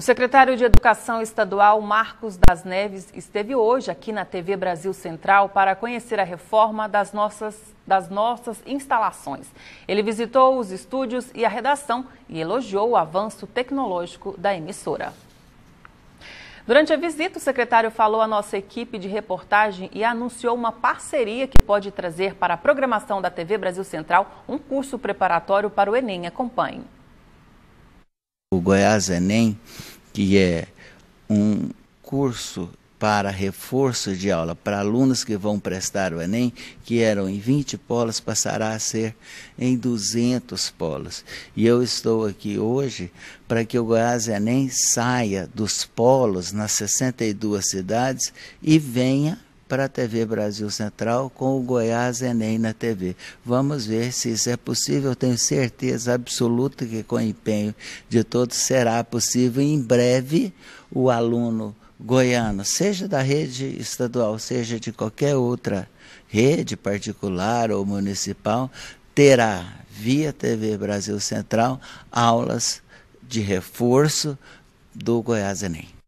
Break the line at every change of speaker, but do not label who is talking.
O secretário de Educação Estadual, Marcos das Neves, esteve hoje aqui na TV Brasil Central para conhecer a reforma das nossas, das nossas instalações. Ele visitou os estúdios e a redação e elogiou o avanço tecnológico da emissora. Durante a visita, o secretário falou à nossa equipe de reportagem e anunciou uma parceria que pode trazer para a programação da TV Brasil Central um curso preparatório para o Enem. Acompanhe.
O Goiás Enem, que é um curso para reforço de aula para alunos que vão prestar o Enem, que eram em 20 polos, passará a ser em 200 polos. E eu estou aqui hoje para que o Goiás Enem saia dos polos nas 62 cidades e venha para a TV Brasil Central com o Goiás Enem na TV. Vamos ver se isso é possível. Tenho certeza absoluta que com o empenho de todos será possível. Em breve, o aluno goiano, seja da rede estadual, seja de qualquer outra rede particular ou municipal, terá via TV Brasil Central aulas de reforço do Goiás Enem.